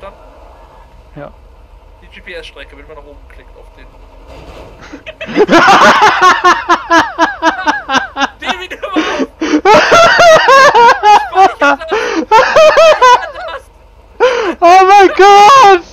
dann? Ja. Die GPS-Strecke, wenn man nach oben klickt auf den. David, hör mal auf! Speicher das! Oh mein Gott!